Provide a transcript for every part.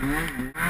Mm-hmm.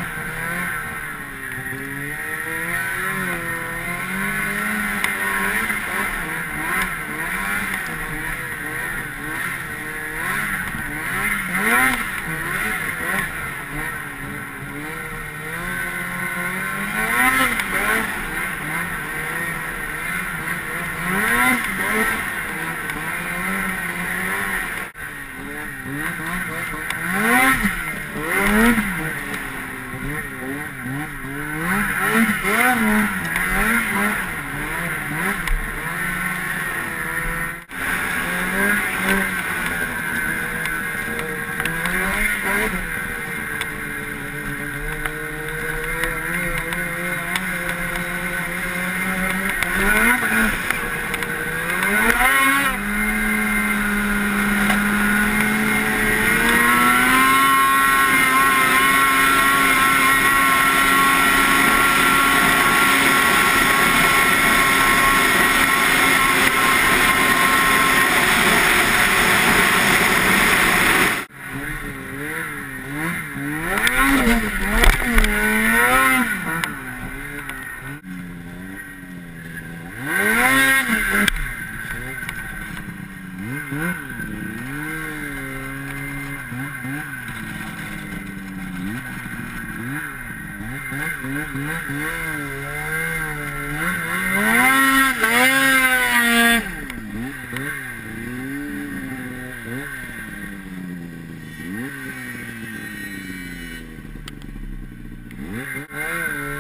Mm-hmm. Música